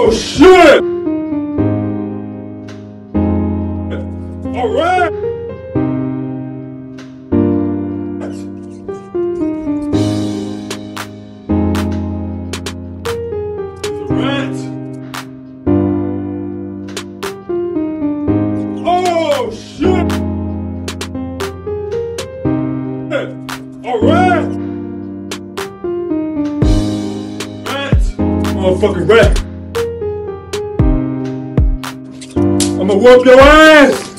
Oh shit! Alright! Oh shit! Alright! Rat! Motherfucking rat! I'ma whoop your ass!